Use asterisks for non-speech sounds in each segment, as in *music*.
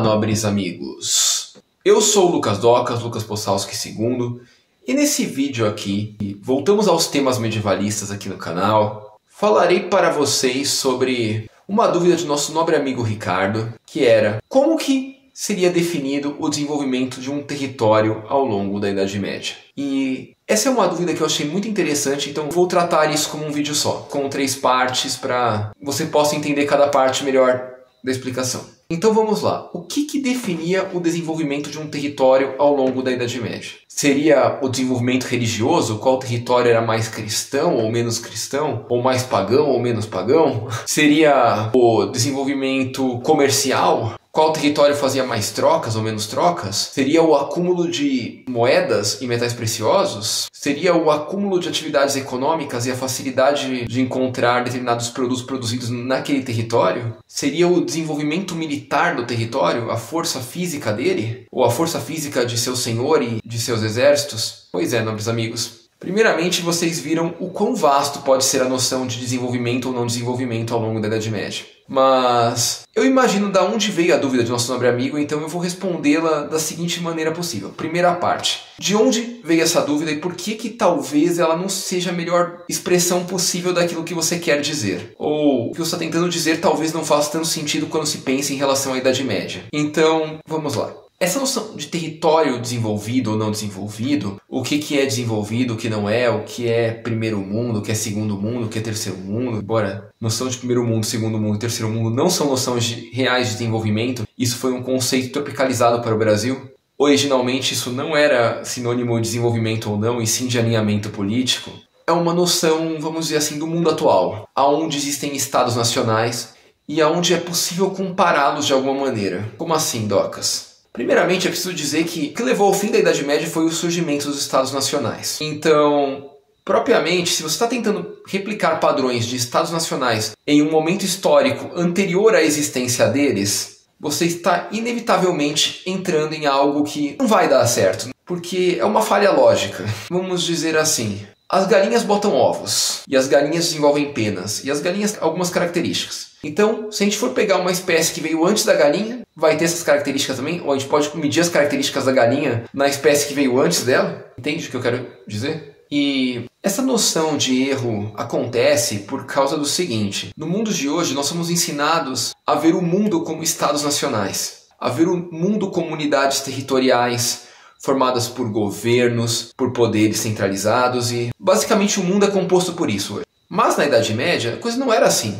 Nobres amigos! Eu sou o Lucas Docas, Lucas Possalski II, e nesse vídeo aqui, voltamos aos temas medievalistas aqui no canal, falarei para vocês sobre uma dúvida de nosso nobre amigo Ricardo, que era como que seria definido o desenvolvimento de um território ao longo da Idade Média. E essa é uma dúvida que eu achei muito interessante, então vou tratar isso como um vídeo só, com três partes para você possa entender cada parte melhor da explicação. Então vamos lá. O que, que definia o desenvolvimento de um território ao longo da Idade Média? Seria o desenvolvimento religioso? Qual território era mais cristão ou menos cristão? Ou mais pagão ou menos pagão? Seria o desenvolvimento comercial? Qual território fazia mais trocas ou menos trocas? Seria o acúmulo de moedas e metais preciosos? Seria o acúmulo de atividades econômicas e a facilidade de encontrar determinados produtos produzidos naquele território? Seria o desenvolvimento militar do território, a força física dele? Ou a força física de seu senhor e de seus exércitos? Pois é, nobres amigos. Primeiramente, vocês viram o quão vasto pode ser a noção de desenvolvimento ou não desenvolvimento ao longo da Idade Média. Mas eu imagino da onde veio a dúvida de nosso nobre amigo, então eu vou respondê-la da seguinte maneira possível. Primeira parte: de onde veio essa dúvida e por que que talvez ela não seja a melhor expressão possível daquilo que você quer dizer? Ou o que você está tentando dizer talvez não faça tanto sentido quando se pensa em relação à Idade Média. Então, vamos lá. Essa noção de território desenvolvido ou não desenvolvido, o que, que é desenvolvido, o que não é, o que é primeiro mundo, o que é segundo mundo, o que é terceiro mundo, embora noção de primeiro mundo, segundo mundo e terceiro mundo não são noções de, reais de desenvolvimento, isso foi um conceito tropicalizado para o Brasil. Originalmente isso não era sinônimo de desenvolvimento ou não, e sim de alinhamento político. É uma noção, vamos dizer assim, do mundo atual, aonde existem estados nacionais e aonde é possível compará-los de alguma maneira. Como assim, Docas? Primeiramente, é preciso dizer que o que levou ao fim da Idade Média foi o surgimento dos Estados Nacionais. Então, propriamente, se você está tentando replicar padrões de Estados Nacionais em um momento histórico anterior à existência deles, você está inevitavelmente entrando em algo que não vai dar certo, porque é uma falha lógica. Vamos dizer assim. As galinhas botam ovos e as galinhas desenvolvem penas e as galinhas algumas características. Então, se a gente for pegar uma espécie que veio antes da galinha, vai ter essas características também, ou a gente pode medir as características da galinha na espécie que veio antes dela. Entende o que eu quero dizer? E essa noção de erro acontece por causa do seguinte: no mundo de hoje, nós somos ensinados a ver o mundo como estados nacionais, a ver o mundo como unidades territoriais formadas por governos, por poderes centralizados e basicamente o mundo é composto por isso. Mas na Idade Média, a coisa não era assim.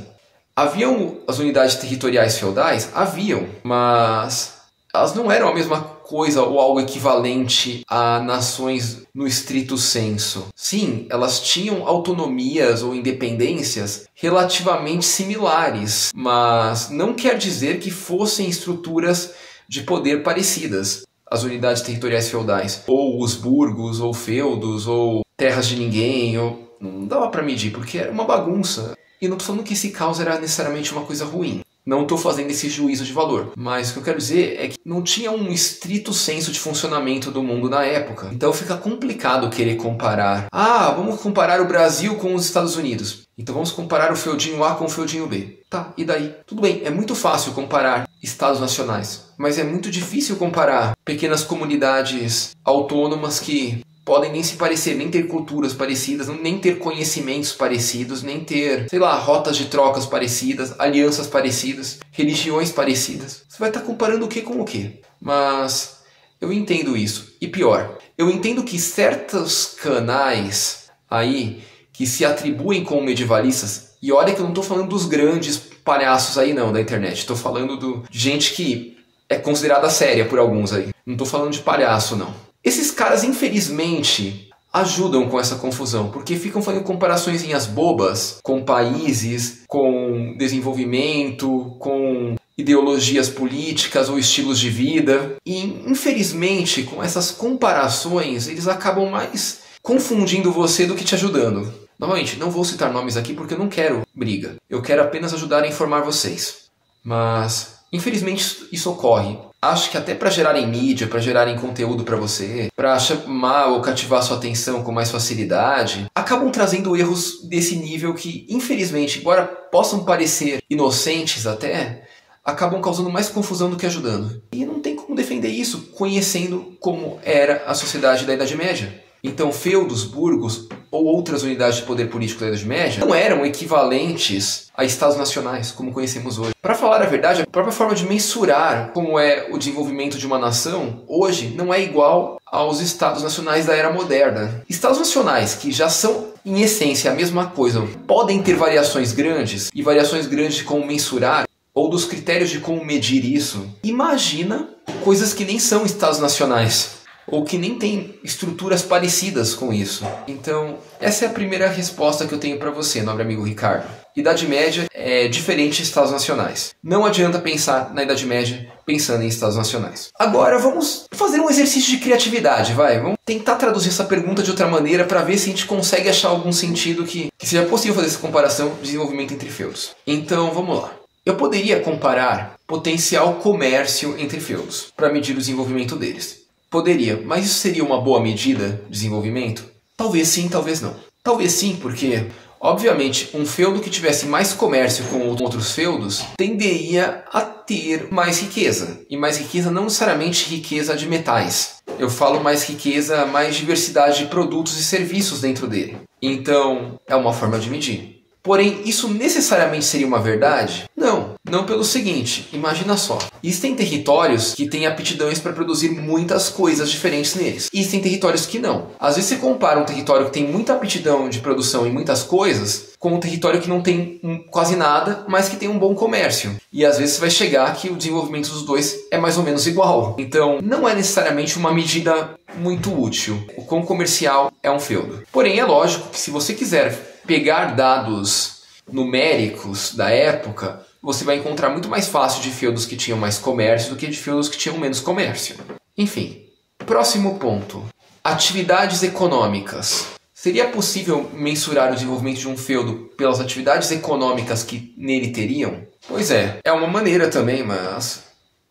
Haviam as unidades territoriais feudais? Haviam, mas elas não eram a mesma coisa ou algo equivalente a nações no estrito senso. Sim, elas tinham autonomias ou independências relativamente similares, mas não quer dizer que fossem estruturas de poder parecidas. As unidades territoriais feudais, ou os burgos, ou feudos, ou terras de ninguém, ou não dava para medir porque era uma bagunça. E não estou falando que esse caos era necessariamente uma coisa ruim. Não estou fazendo esse juízo de valor. Mas o que eu quero dizer é que não tinha um estrito senso de funcionamento do mundo na época. Então fica complicado querer comparar. Ah, vamos comparar o Brasil com os Estados Unidos. Então vamos comparar o feudinho A com o feudinho B. Tá, e daí? Tudo bem, é muito fácil comparar estados nacionais, mas é muito difícil comparar pequenas comunidades autônomas que podem nem se parecer, nem ter culturas parecidas, nem ter conhecimentos parecidos, nem ter, sei lá, rotas de trocas parecidas, alianças parecidas, religiões parecidas. Você vai estar comparando o que com o que. Mas eu entendo isso. E pior, eu entendo que certos canais aí que se atribuem como medievalistas, e olha que eu não estou falando dos grandes palhaços aí não da internet, estou falando do, gente que é considerada séria por alguns aí. Não estou falando de palhaço não. Esses caras, infelizmente, ajudam com essa confusão, porque ficam fazendo comparações bobas com países, com desenvolvimento, com ideologias políticas ou estilos de vida. E, infelizmente, com essas comparações, eles acabam mais confundindo você do que te ajudando. Novamente, não vou citar nomes aqui porque eu não quero briga. Eu quero apenas ajudar a informar vocês. Mas, infelizmente, isso ocorre acho que até para gerarem mídia, para gerarem conteúdo para você, para chamar ou cativar sua atenção com mais facilidade, acabam trazendo erros desse nível que, infelizmente, embora possam parecer inocentes até, acabam causando mais confusão do que ajudando. E não tem como defender isso conhecendo como era a sociedade da Idade Média. Então, feudos, burgos ou outras unidades de poder político da Idade Média não eram equivalentes a estados nacionais, como conhecemos hoje. Para falar a verdade, a própria forma de mensurar como é o desenvolvimento de uma nação hoje não é igual aos estados nacionais da era moderna. Estados nacionais que já são em essência a mesma coisa, podem ter variações grandes e variações grandes de como mensurar ou dos critérios de como medir isso. Imagina coisas que nem são estados nacionais ou que nem tem estruturas parecidas com isso. Então, essa é a primeira resposta que eu tenho para você, nobre amigo Ricardo. Idade Média é diferente de Estados Nacionais. Não adianta pensar na Idade Média pensando em Estados Nacionais. Agora vamos fazer um exercício de criatividade, vai. Vamos tentar traduzir essa pergunta de outra maneira para ver se a gente consegue achar algum sentido que, que seja possível fazer essa comparação de desenvolvimento entre feudos. Então vamos lá. Eu poderia comparar potencial comércio entre feudos para medir o desenvolvimento deles. Poderia, mas isso seria uma boa medida de desenvolvimento? Talvez sim, talvez não. Talvez sim, porque, obviamente, um feudo que tivesse mais comércio com outros feudos tenderia a ter mais riqueza. E mais riqueza não necessariamente riqueza de metais. Eu falo mais riqueza, mais diversidade de produtos e serviços dentro dele. Então, é uma forma de medir. Porém, isso necessariamente seria uma verdade? Não, não pelo seguinte, imagina só. Existem territórios que têm aptidões para produzir muitas coisas diferentes neles. E existem territórios que não. Às vezes você compara um território que tem muita aptidão de produção em muitas coisas com um território que não tem quase nada, mas que tem um bom comércio. E às vezes você vai chegar que o desenvolvimento dos dois é mais ou menos igual. Então, não é necessariamente uma medida muito útil. O quão comercial é um feudo. Porém, é lógico que se você quiser pegar dados numéricos da época, você vai encontrar muito mais fácil de feudos que tinham mais comércio do que de feudos que tinham menos comércio. Enfim, próximo ponto: atividades econômicas. Seria possível mensurar o desenvolvimento de um feudo pelas atividades econômicas que nele teriam? Pois é, é uma maneira também, mas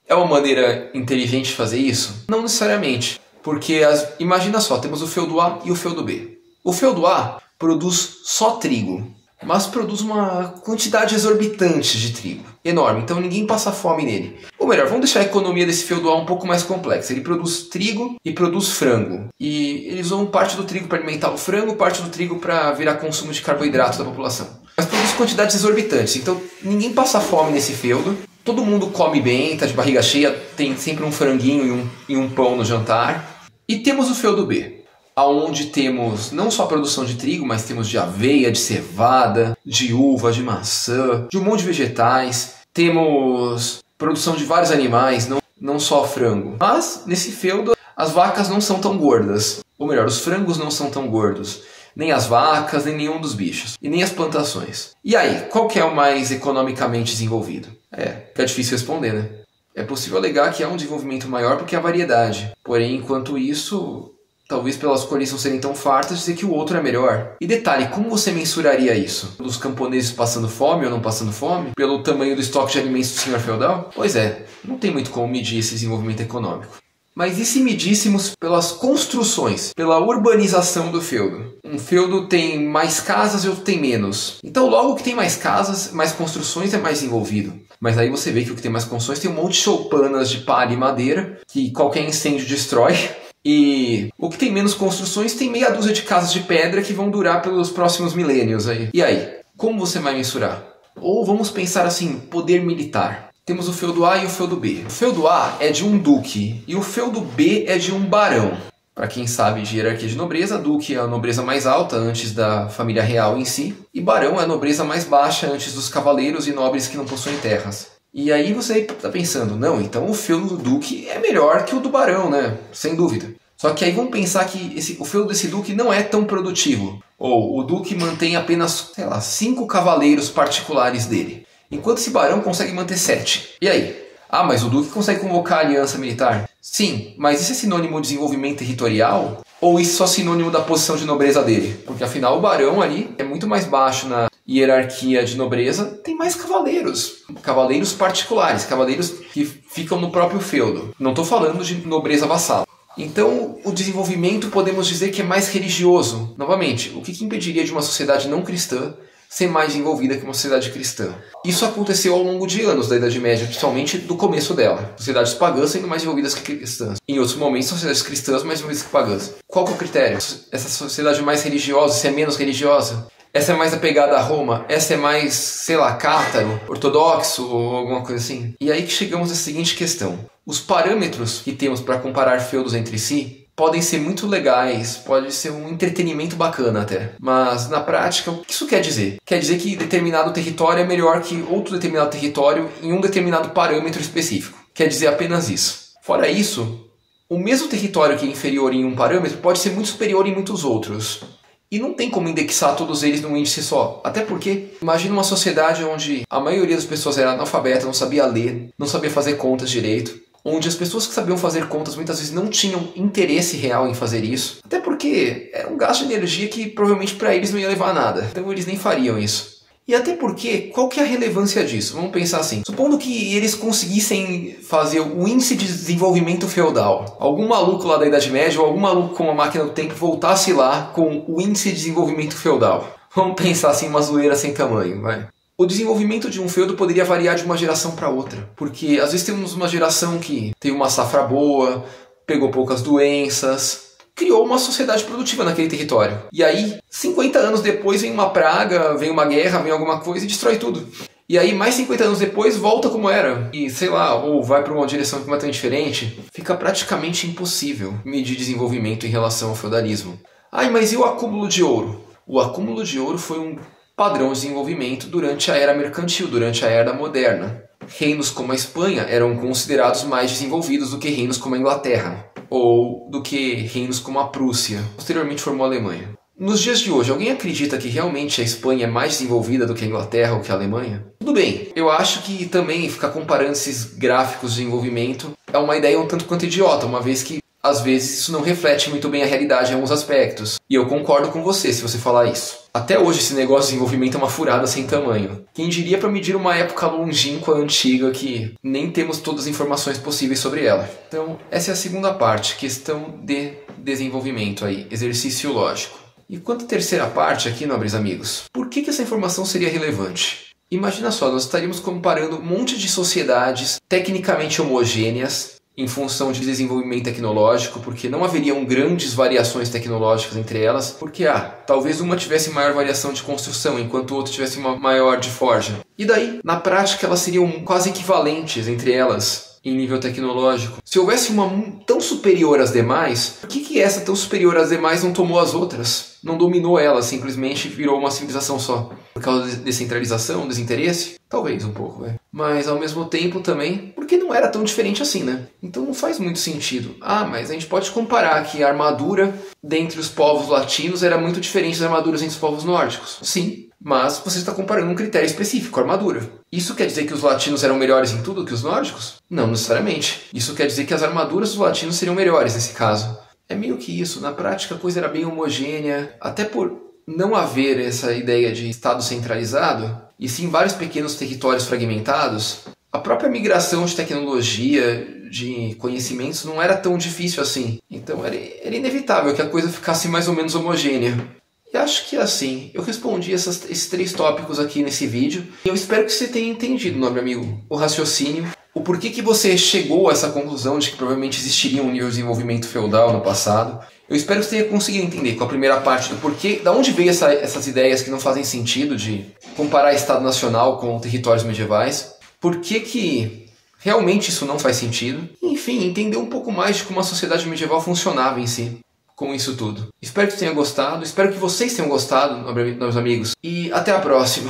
é uma maneira inteligente de fazer isso? Não necessariamente, porque as... imagina só, temos o feudo A e o feudo B. O feudo A produz só trigo, mas produz uma quantidade exorbitante de trigo, enorme, então ninguém passa fome nele. Ou melhor, vamos deixar a economia desse feudo um pouco mais complexa. Ele produz trigo e produz frango. E eles usam parte do trigo para alimentar o frango, parte do trigo para virar consumo de carboidratos da população. Mas produz quantidades exorbitantes, então ninguém passa fome nesse feudo. Todo mundo come bem, tá de barriga cheia, tem sempre um franguinho e um, e um pão no jantar. E temos o feudo B aonde temos não só a produção de trigo, mas temos de aveia, de cevada, de uva, de maçã, de um monte de vegetais. Temos produção de vários animais, não, não só frango. Mas nesse feudo as vacas não são tão gordas. Ou melhor, os frangos não são tão gordos. Nem as vacas, nem nenhum dos bichos. E nem as plantações. E aí, qual que é o mais economicamente desenvolvido? É, é difícil responder, né? É possível alegar que há um desenvolvimento maior porque há variedade. Porém, enquanto isso, talvez pelas cores não serem tão fartas, dizer que o outro é melhor. E detalhe, como você mensuraria isso? Pelos camponeses passando fome ou não passando fome? Pelo tamanho do estoque de alimentos do senhor feudal? Pois é, não tem muito como medir esse desenvolvimento econômico. Mas e se medíssemos pelas construções, pela urbanização do feudo? Um feudo tem mais casas e outro tem menos. Então, logo que tem mais casas, mais construções é mais envolvido. Mas aí você vê que o que tem mais construções tem um monte de choupanas de palha e madeira que qualquer incêndio destrói. *laughs* E o que tem menos construções tem meia dúzia de casas de pedra que vão durar pelos próximos milênios aí. E aí, como você vai mensurar? Ou vamos pensar assim, poder militar. Temos o feudo A e o feudo B. O feudo A é de um duque e o feudo B é de um barão. Para quem sabe de hierarquia de nobreza, duque é a nobreza mais alta antes da família real em si, e barão é a nobreza mais baixa antes dos cavaleiros e nobres que não possuem terras. E aí você está pensando, não, então o feudo do Duque é melhor que o do Barão, né? Sem dúvida. Só que aí vamos pensar que esse, o feudo desse Duque não é tão produtivo. Ou o Duque mantém apenas, sei lá, cinco cavaleiros particulares dele. Enquanto esse Barão consegue manter sete. E aí? Ah, mas o Duque consegue convocar a aliança militar? Sim, mas isso é sinônimo de desenvolvimento territorial? Ou isso é só sinônimo da posição de nobreza dele? Porque afinal o Barão ali é muito mais baixo na, hierarquia de nobreza, tem mais cavaleiros. Cavaleiros particulares, cavaleiros que ficam no próprio feudo. Não estou falando de nobreza vassal. Então, o desenvolvimento podemos dizer que é mais religioso. Novamente, o que, que impediria de uma sociedade não cristã ser mais desenvolvida que uma sociedade cristã. Isso aconteceu ao longo de anos da Idade Média, principalmente do começo dela. Sociedades pagãs sendo mais desenvolvidas que cristãs. Em outros momentos, sociedades cristãs mais desenvolvidas que pagãs. Qual que é o critério? Essa sociedade mais religiosa, se é menos religiosa? Essa é mais apegada a Roma? Essa é mais, sei lá, cátaro, ortodoxo ou alguma coisa assim? E aí que chegamos à seguinte questão. Os parâmetros que temos para comparar feudos entre si podem ser muito legais, pode ser um entretenimento bacana até. Mas na prática, o que isso quer dizer? Quer dizer que determinado território é melhor que outro determinado território em um determinado parâmetro específico. Quer dizer apenas isso. Fora isso, o mesmo território que é inferior em um parâmetro pode ser muito superior em muitos outros. E não tem como indexar todos eles num índice só. Até porque, imagina uma sociedade onde a maioria das pessoas era analfabeta, não sabia ler, não sabia fazer contas direito. Onde as pessoas que sabiam fazer contas muitas vezes não tinham interesse real em fazer isso. Até porque era um gasto de energia que provavelmente para eles não ia levar a nada. Então eles nem fariam isso. E até porque, qual que é a relevância disso? Vamos pensar assim. Supondo que eles conseguissem fazer o índice de desenvolvimento feudal. Algum maluco lá da Idade Média ou algum maluco com uma máquina do tempo voltasse lá com o índice de desenvolvimento feudal. Vamos pensar assim, uma zoeira sem tamanho, vai. O desenvolvimento de um feudo poderia variar de uma geração para outra, porque às vezes temos uma geração que tem uma safra boa, pegou poucas doenças, criou uma sociedade produtiva naquele território. E aí, 50 anos depois, vem uma praga, vem uma guerra, vem alguma coisa e destrói tudo. E aí, mais 50 anos depois, volta como era. E sei lá, ou vai para uma direção completamente diferente. Fica praticamente impossível medir desenvolvimento em relação ao feudalismo. Ai, mas e o acúmulo de ouro? O acúmulo de ouro foi um padrão de desenvolvimento durante a era mercantil, durante a era moderna. Reinos como a Espanha eram considerados mais desenvolvidos do que reinos como a Inglaterra ou do que reinos como a Prússia, posteriormente formou a Alemanha. Nos dias de hoje, alguém acredita que realmente a Espanha é mais desenvolvida do que a Inglaterra ou que a Alemanha? Tudo bem, eu acho que também ficar comparando esses gráficos de desenvolvimento é uma ideia um tanto quanto idiota, uma vez que às vezes isso não reflete muito bem a realidade em alguns aspectos. E eu concordo com você se você falar isso. Até hoje esse negócio de desenvolvimento é uma furada sem tamanho. Quem diria para medir uma época longínqua antiga que nem temos todas as informações possíveis sobre ela. Então, essa é a segunda parte, questão de desenvolvimento aí, exercício lógico. E quanto à terceira parte aqui, nobres amigos, por que, que essa informação seria relevante? Imagina só, nós estaríamos comparando um monte de sociedades tecnicamente homogêneas, em função de desenvolvimento tecnológico, porque não haveriam grandes variações tecnológicas entre elas, porque ah, talvez uma tivesse maior variação de construção, enquanto o outro tivesse uma maior de forja. E daí, na prática, elas seriam quase equivalentes entre elas em nível tecnológico. Se houvesse uma tão superior às demais, por que, que essa tão superior às demais não tomou as outras? Não dominou elas, simplesmente virou uma civilização só? Por causa de descentralização, desinteresse? Talvez um pouco, é. Mas ao mesmo tempo também, porque não era tão diferente assim, né? Então não faz muito sentido. Ah, mas a gente pode comparar que a armadura dentre os povos latinos era muito diferente das armaduras entre os povos nórdicos. Sim, mas você está comparando um critério específico, armadura. Isso quer dizer que os latinos eram melhores em tudo que os nórdicos? Não necessariamente. Isso quer dizer que as armaduras dos latinos seriam melhores nesse caso. É meio que isso, na prática a coisa era bem homogênea, até por não haver essa ideia de Estado centralizado, e sim vários pequenos territórios fragmentados, a própria migração de tecnologia, de conhecimentos, não era tão difícil assim. Então era, era inevitável que a coisa ficasse mais ou menos homogênea. E acho que é assim, eu respondi essas, esses três tópicos aqui nesse vídeo. E eu espero que você tenha entendido, nobre amigo, o raciocínio, o porquê que você chegou a essa conclusão de que provavelmente existiria um nível de desenvolvimento feudal no passado. Eu espero que você tenha conseguido entender com a primeira parte do porquê, da onde veio essa, essas ideias que não fazem sentido de comparar Estado Nacional com territórios medievais. Por que que realmente isso não faz sentido. Enfim, entender um pouco mais de como a sociedade medieval funcionava em si com isso tudo. Espero que tenha gostado, espero que vocês tenham gostado, meus amigos, e até a próxima.